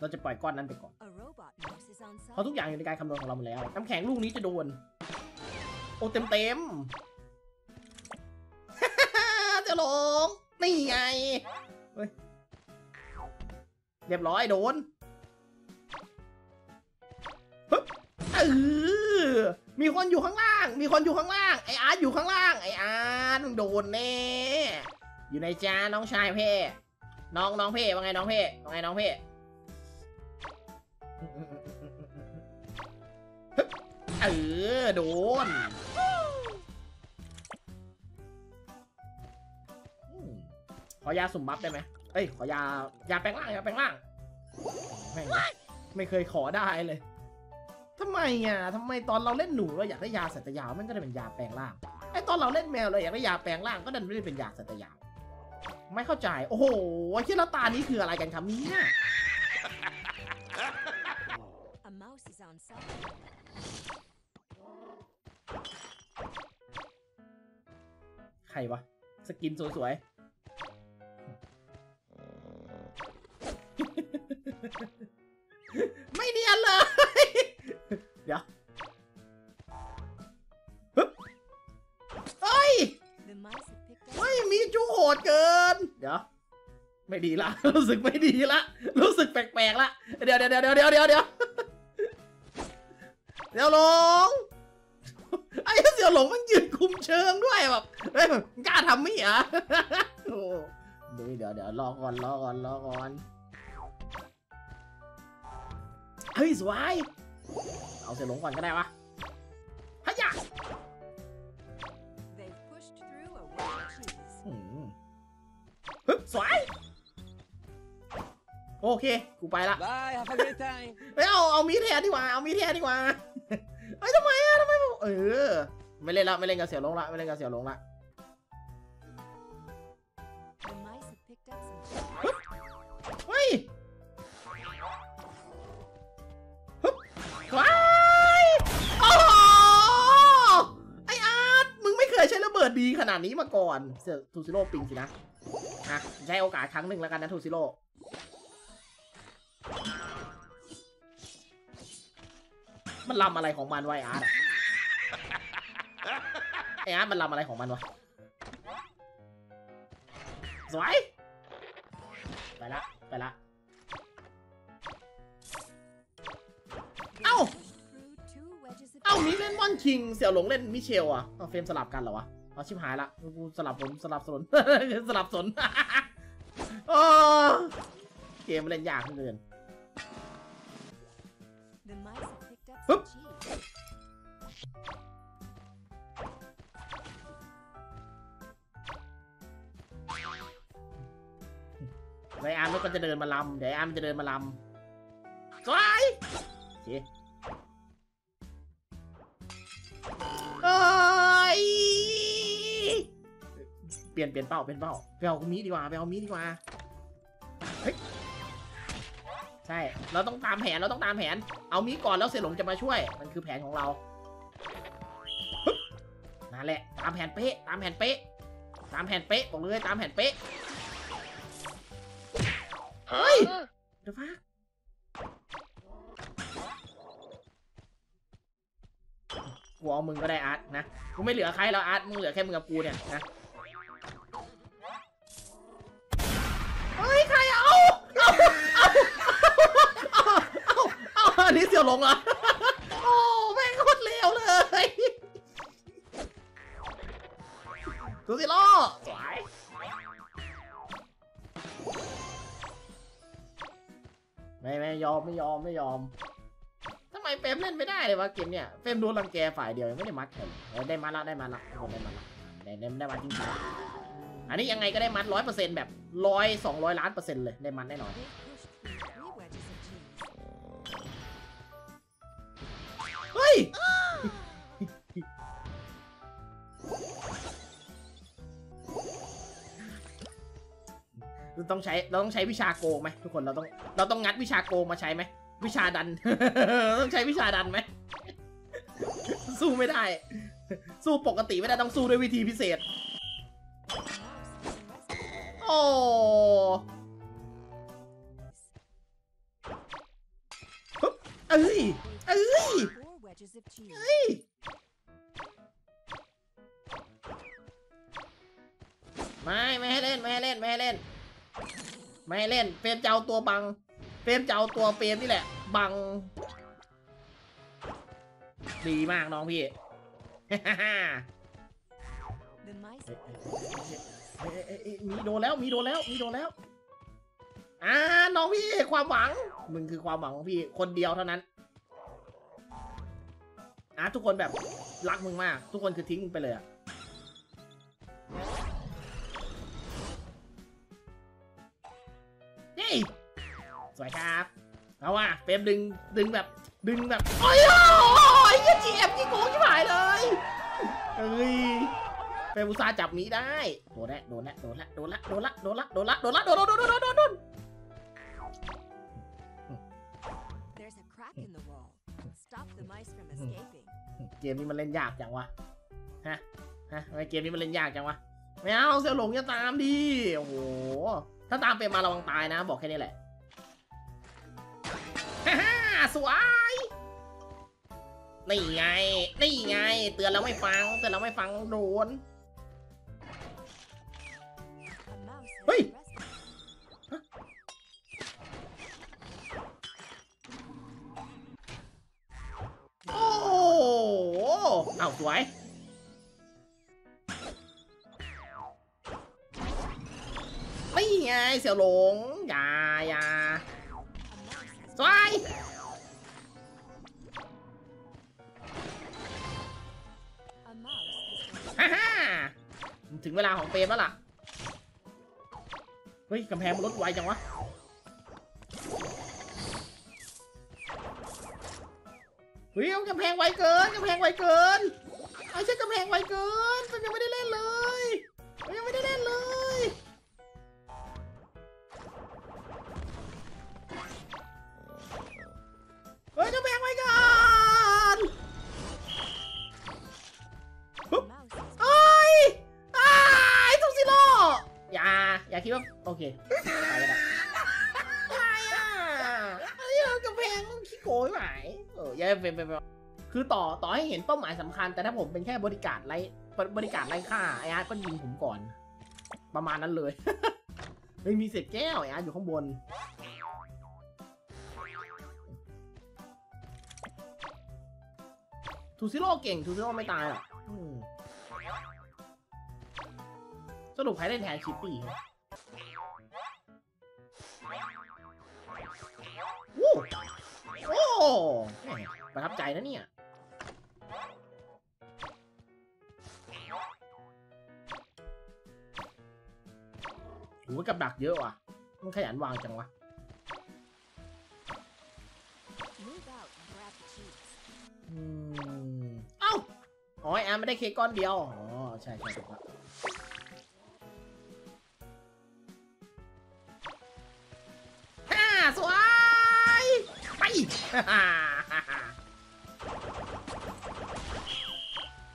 เราจะปล่อยก้อนนั้นไปก่อน A robot mouse is on เพราะทุกอย่างอยู่ในการคำนวณของเราหมดแล้ว น้ำแข็งลูกนี้จะโดน โอ้เต็มเต็มๆจะหลง นี่ไง เฮ้ย เรียบร้อยโดนฮึบเออมีคนอยู่ข้างล่าง มีคนอยู่ข้างล่าง ไออาร์ตอยู่ข้างล่าง ไออาร์ตมึงโดนแน่ อยู่ในจ้าน้องชายเพ่น้องน้องเพ่ว่าไงน้องเพ่ว่าไงน้องเพ่ เออ โดนขอยาสุ่มบัฟได้ไหมเอ้ย ขอยายาแปลงร่างยาแปลงร่างแม่งไม่เคยขอได้เลยทำไมอะทำไมตอนเราเล่นหนูเราอยากได้ยาสัตยาวมันก็ได้เป็นยาแปลงร่าง ไอตอนเราเล่นแมวเราอยากได้ยาแปลงร่างก็ดันไม่ได้เป็นยาสัตยาว ไม่เข้าใจ โอ้โหเชี่ยแล้วตานี้คืออะไรกันครับเนี่ย ครวะ สกินสวยๆ ไม่เนียนเลย เดี๋ยวฮึบเฮ้ย The mice have picked up เฮ้ย มีจูโหดเกิน เดี๋ยว ไม่ดีละ รู้สึกไม่ดีละ รู้สึกแปลกๆละ เดี๋ยวเดี๋ยวเดี๋ยวเดี๋ยวเดี๋ยวเดี๋ยวเดี๋ยวหลงไอ้เสี่ ยวหลงมันยืนคุมเชิงด้วยแบบเฮ้ยมึงกล้าทำไหมอะโอ้เดี๋ยวเดี๋ยวเดี๋ยวรอก่อนรอก่อนรอก่อนเฮ้ยสวยเอาเสี่ยวหลงก่อนก็ได้วะฮะยะ They've pushed through a wedge of cheese. อืมฮึบสวยโอเค กูไปละ Bye, have a great time. เฮ้ยเอาเอามีดแทนดีกว่า เอามีดแทนดีกว่าเฮ้ยทำไมอะทำไมไม่เออ ไม่เล่นละไม่เล่นกับเสี่ยวหลงละไม่เล่นกับเสี่ยวหลงละเฮ้ยฮึบว้ายโอ้โหไออาร์ตมึงไม่เคยใช้ระเบิดดีขนาดนี้มาก่อนเสือทูซิโร่ปิงสินะอะใช้โอกาสครั้งหนึ่งแล้วกันนะทูซิโร่มันลำอะไรของมันไวะไอ้อาร์ตอะ ไออาร์ตมันลำอะไรของมันวะ สวย ไปละ ไปละ They Ow! pushed through two wedges of เอ้ามีเล่นมอนคิง เสี่ยวหลงเล่นมิเชลอะเอาเฟรมสลับกันเหรอวะ เอาชิบหายละกูสลับผมสลับสน สลับสนโอ้เกมเล่นยากเกิน ไอ้อาร์มมันก็จะเดินมาลำเดี๋ยวไอ้อาร์มมันจะเดินมาลำสวยเฮ้ยเปลี่ยนเปลี่ยนเป้าเปลี่ยนเป้าไปเอามีดีกว่าไปเอามีดีกว่าเฮ้ยใช่ เราต้องตามแผน เราต้องตามแผน เอามีก่อนแล้วเสี่ยหลงจะมาช่วย มันคือแผนของเรานั่นแหละ ตามแผนเป๊ะ ตามแผนเป๊ะ ตามแผนเป๊ะบอกเลย ตามแผนเป๊ะ เฮ้ยเดี๋ยวฟักกูเอามึงก็ได้อาร์ตนะ กูไม่เหลือใครแล้วอาร์ตมึงเหลือแค่มึงกับกูเนี่ยนะ เฮ้ย ใครเอา เอาเอาเอาเอาเอาอันนี้เสี่ยวหลงเหรอ โอ้แม่งโคตรเลวเลยดูสิล่อ ไม่ไม่ยอมไม่ยอมไม่ยอมทำไมเฟมเล่นไม่ได้เลยวะเกมเนี่ยเฟมโดนรังแกฝ่ายเดียวยังไม่ได้มัดเลยได้มัดละได้มัดละทุกคนได้มัดละได้ได้ได้มัดจริงๆอันนี้ยังไงก็ได้มัดร้อยเปอร์เซ็นต์แบบร้อยสองร้อยล้านเปอร์เซ็นต์เลยได้มัดแน่นอน ต้องใช้เราต้องใช้วิชาโกไหมทุกคนเราต้องเราต้องงัดวิชาโกมาใช้ไหมวิชาดัน ต้องใช้วิชาดันไหมสู้ไม่ได้ สู้ปกติไม่ได้ต้องสู้ด้วยวิธีพิเศษ โอ้เอ้ยเอ้ยเอ้ยไม่ไม่ให้เล่นไม่ให้เล่นไม่ให้เล่น ไม่ให้เล่น เฟรมจะเอาตัวบัง เฟรมจะเอาตัวเฟรมนี่แหละ บัง ดีมากน้องพี่มีโดนแล้วมีโดนแล้วมีโดนแล้ว อ่าน้องพี่ความหวัง มึงคือความหวังของพี่คนเดียวเท่านั้นอะทุกคนแบบรักมึงมาก ทุกคนคือทิ้งมึงไปเลยอะ สวยครับเอาว่ะเฟรมดึงดึงแบบดึงแบบโอ้ยโอ้ยยี่จีเอ็มยี่โกงชิบหายเลยเอ้ยเฟรมอุตสาห์จับหมีได้โดนแล้วโดนแล้วโดนแล้วโดนแล้วโดนแล้วโดนแล้วโดนแล้วโดนแล้วโดนโดนโดนโดนโดนโดน There's a crack in the wall. Stop the mice from escaping. เกมนี้มันเล่นยากจังวะฮะฮะทำไมเกมนี้มันเล่นยากจังวะไม่เอาเซลหลงอย่าตามดิโอ้โห ถ้าตามเป็นมาระวังตายนะ บอกแค่นี้แหละฮ่าสวย นี่ไง นี่ไง เตือนเราไม่ฟัง เตือนเราไม่ฟังโดน A mouse has Hey! been rescued. โอ้โหเอาสวย ไงเสี่ยวหลง อย่าอย่าสวยฮ่าฮ่าถึงเวลาของเฟรมแล้วล่ะ เฮ้ยกำแพงมันลดไวจังวะ เฮ้ยกำแพงไวเกินกำแพงไวเกินไอ้ใช่กำแพงไวเกินมันยังไม่ได้เล่น อย่าอย่าคิดว่าโอเคไปแล้วนะอะไรอะไอ้ยกำแพงมันขี้โกยไหมเอออย่าเป็นเป็นคือต่อต่อให้เห็นเป้าหมายสำคัญ แต่ถ้าผมเป็นแค่บริการไล่บริการไล่ฆ่าไอ้อาร์ตก็ยิงผมก่อน ประมาณนั้นเลยไม่มีเศษแก้วไอ้อาร์ตอยู่ข้างบนทูซิโร่เก่งทูซิโร่ไม่ตายหรอกอืมสรุปใครได้แทนชิปปี้ครับ ประทับใจนะเนี่ย โอ้ยกับดักเยอะว่ะมันขยันวางจังวะอืมเอ้า อ๋ออแอมไม่ได้เค้กก้อนเดียว อ๋อ ใช่ใช่ถูกแ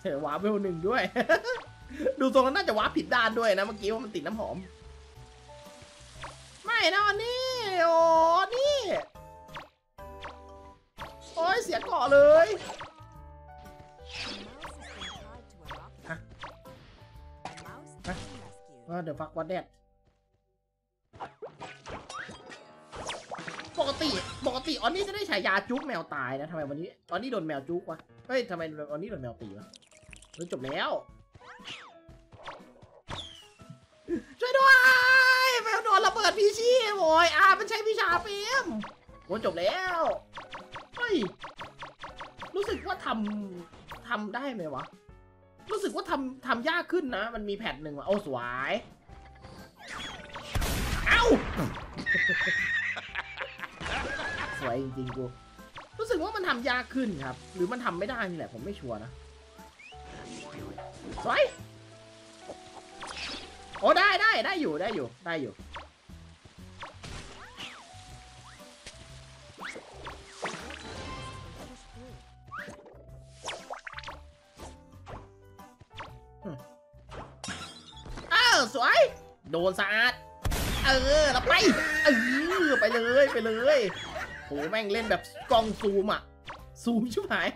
เฮ้ยวาร์ปเวลหนึ่งด้วย ดูทรงแล้วน่าจะวาร์ปผิดด้านด้วยนะเมื่อกี้ว่ามันติดน้ำหอม ไม่นะอันนี่โอ้นี่ โอ้ยเสียเกาะเลย A mouse has been tied to a rocket. Huh? A mouse has been rescued. ว่าเดี๋ยวฟักวัดแดดปกติ ปกติออนนี่จะได้ฉายาจุ๊กแมวตายนะทำไมวันนี้ออนนี่โดนแมวจุ๊กวะเฮ้ยทำไมออนนี่โดนแมวตีวะเฮ้ยจบแล้ว ช่วยด้วยแมวโดนระเบิดพี่ชีพโอ้ยอามันใช้วิชาเปียมโอ้จบแล้วเฮ้ยรู้สึกว่าทำทำได้ไหมวะรู้สึกว่าทำทำยากขึ้นนะ มันมีแพทหนึ่งว่ะโอ้สวยเอ้า วยจริงๆกู รู้สึกว่ามันทำยากขึ้นครับ หรือมันทำไม่ได้นี่แหละผมไม่ชัวร์นะสวยโอ้ได้ได้ได้อยู่ได้อยู่ได้อยู่ เออสวย โดนสะอาด เออแล้วไป เออไปเลยไปเลย โหแม่งเล่นแบบกล้องซูมอะ ซูมชิบหาย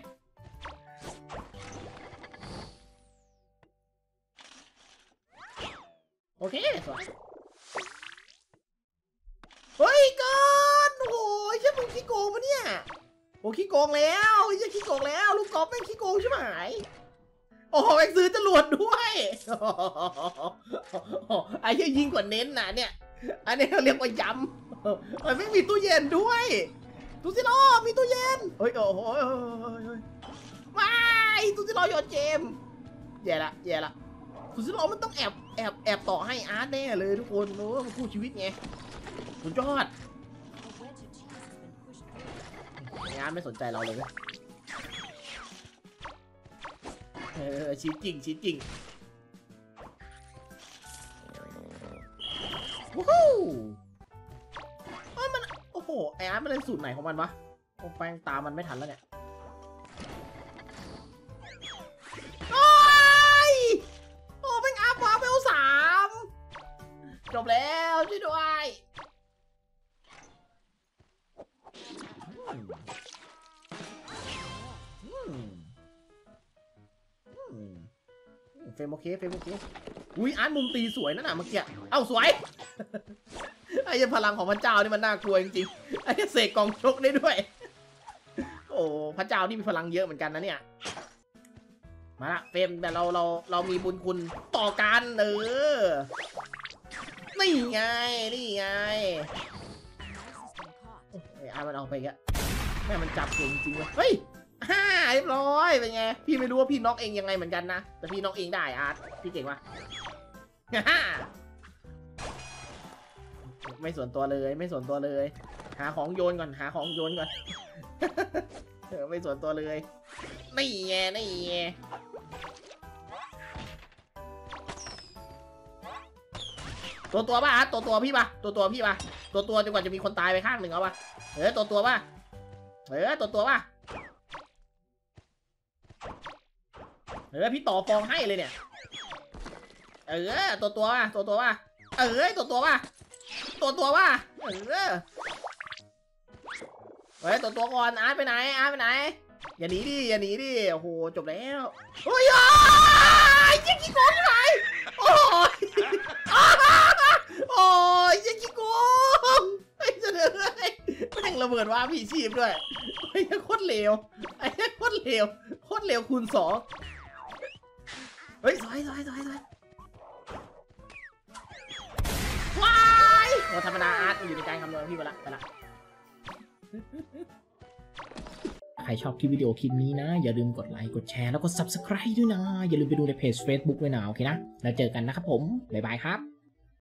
โอเคสวยเฮ้ยเกินโอ้โหใช่มึงขี้โกงปะเนี่ย โอ้ขี้โกงแล้วไอ้เหี้ยขี้โกงแล้ว ลูกกอล์ฟแม่งขี้โกงใช่ไหมโอ้โหแม่งซื้อจรวดด้วยไอ้เหี้ยยิงกว่าเน้นนะเนี่ย อันนี้เขาเรียกว่าย้ำมันไม่มีตู้เย็นด้วย ตู้ซิโร่มีตู้เย็นเฮ้ยโอ้โหเฮ้ยเฮ้ยเฮ้ยว้ายตู้ซิโร่โยนเจมแย่ละแย่ละตู้ซิโร่มันต้องแอบแอบแอบต่อให้อาร์ตแน่เลยทุกคนโอ้มันคู่ชีวิตไงสุดยอด A wedge of cheese has been pushed through. ไอ้อาร์ตไม่สนใจเราเลยเว้ยเออชีสจริงชีสจริงวู้ฮู้เอ้ยมันโอ้โหไออาร์ตมันเล่นสูตรไหนของมันวะโอ้แป้งตามมันไม่ทันแล้วเนี่ยโอ้ยโอ้แป้งอัพวาเวลสามจบแล้วช่วยด้วยเฟรมโอเคเฟรมโอเคอุ้ยอาร์ตมุมตีสวยนั่นน่ะเมื่อกี้เอ้าสวย อ้เหี้ยพลังของพระเจ้านี่มันน่ากลัวจริงๆไอ้เหี้ยเสกกองชกได้ด้วย โอ้พระเจ้านี่มีพลังเยอะเหมือนกันนะเนี่ย มาละเฟรมแต่เราเราเรามีบุญคุณต่อกันเออ นี่ไง นี่ไงไอ้อาร์ตมันเอาไปกะแม่มันจับเก่งจริงเลยเฮ้ยฮ่าเรียบร้อยเป็นไง พี่ไม่รู้ว่าพี่น็อกเองยังไงเหมือนกันนะ แต่พี่น็อกเองได้อาร์ตพี่เก่งปะฮ่า ไม่ส่วนตัวเลย ไม่ส่วนตัวเลย หาของโยนก่อน หาของโยนก่อนเออไม่ส่วนตัวเลยนี่ไงนี่ไงตัวตัวป่ะตตัวตัวพี่ป่ะตัวตัวพี่ป่ะตัวตัวจนกว่าจะมีคนตายไปข้างหนึ่งเอาป่ะเออตัวตัวป่ะเออตัวตัวป่ะเออพี่ต่อฟองให้เลยเนี่ย เออตัวตัวป่ะตัวตัวป่ะเออตัวตัวป่ะ ตัวตัวป่ะเออเฮ้ยตัวตัวก่อนอาร์ตไปไหนอาร์ตไปไหน อย่าหนีดิอย่าหนีดิโอ้โหจบแล้วโอ้ยอ้ายยิงขี้โกงไหนโอ้ยโอ้ยยิงขี้โกงไอ้เสนอเลยแม่งระเบิดว่าผีชีพด้วยไอ้โคตรเลวไอ้โคตรเลวโคตรเลวคูณสองเฮ้ยสวยสวยสวยสวยายเราธรรมดาอาร์ตมันอยู่ในการคำนวณพี่ไปละไปละใครชอบคลิปวิดีโอคลิปนี้นะ อย่าลืมกดไลค์ กดแชร์แล้วก็ Subscribe ด้วยนะ อย่าลืมไปดูในเพจ Facebook ด้วยนะ โอเคนะ แล้วเจอกันนะครับผม บ๊ายบายครับ